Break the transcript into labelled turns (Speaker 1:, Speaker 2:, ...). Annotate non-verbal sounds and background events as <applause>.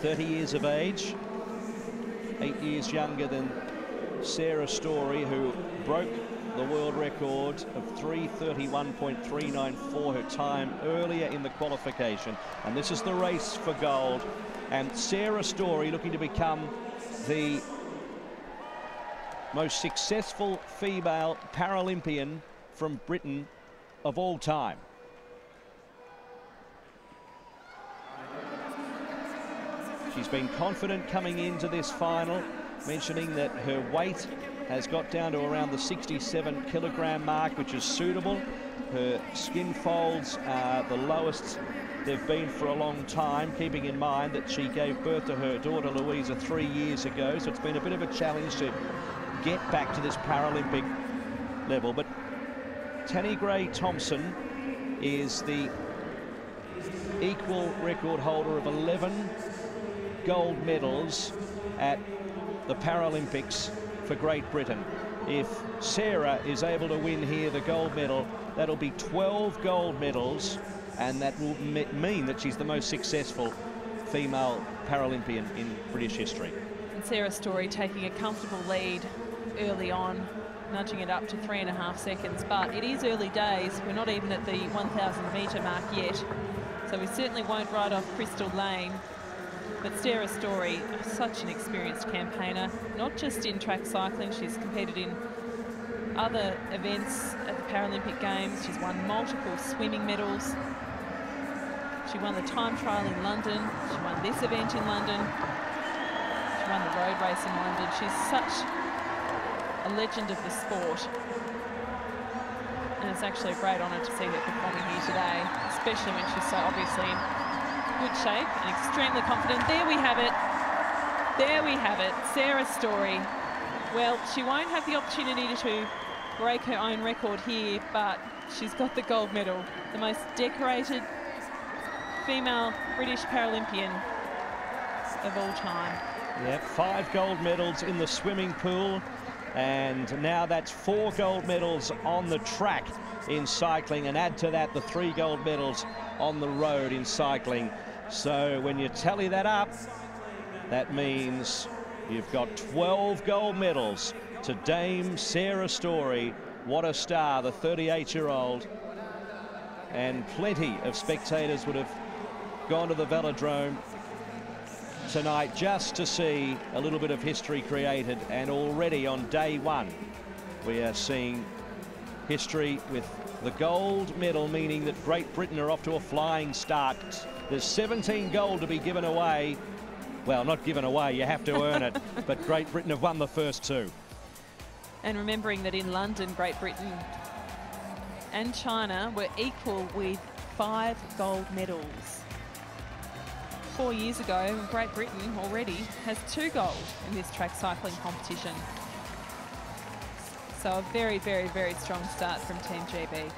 Speaker 1: 30 years of age, eight years younger than Sarah Storey, who broke the world record of 331.394 her time earlier in the qualification. And this is the race for gold. And Sarah Storey looking to become the most successful female Paralympian from Britain of all time. She's been confident coming into this final, mentioning that her weight has got down to around the 67 kilogram mark, which is suitable. Her skin folds are the lowest they've been for a long time, keeping in mind that she gave birth to her daughter Louisa three years ago. So it's been a bit of a challenge to get back to this Paralympic level. But Tanni Grey Thompson is the equal record holder of 11 gold medals at the Paralympics for Great Britain. If Sarah is able to win here the gold medal, that'll be 12 gold medals, and that will mean that she's the most successful female Paralympian in British history.
Speaker 2: And Sarah Storey taking a comfortable lead early on, nudging it up to three and a half seconds. But it is early days. We're not even at the 1,000 metre mark yet. So we certainly won't ride off Crystal Lane. But Sarah Storey, such an experienced campaigner, not just in track cycling, she's competed in other events at the Paralympic Games. She's won multiple swimming medals. She won the time trial in London. She won this event in London. She won the road race in London. She's such a legend of the sport. And it's actually a great honour to see her performing here today, especially when she's so obviously good shape and extremely confident. There we have it. There we have it. Sarah Storey. Well, she won't have the opportunity to break her own record here, but she's got the gold medal. The most decorated female British Paralympian of all time.
Speaker 1: Yep, five gold medals in the swimming pool. And now that's four gold medals on the track in cycling. And add to that the three gold medals on the road in cycling. So when you tally that up, that means you've got 12 gold medals to Dame Sarah Storey. What a star, the 38-year-old. And plenty of spectators would have gone to the velodrome tonight just to see a little bit of history created. And already on day one, we are seeing history with the gold medal, meaning that Great Britain are off to a flying start. There's 17 gold to be given away. Well, not given away, you have to earn it. <laughs> but Great Britain have won the first two.
Speaker 2: And remembering that in London, Great Britain and China were equal with five gold medals. Four years ago, Great Britain already has two gold in this track cycling competition. So a very, very, very strong start from Team GB.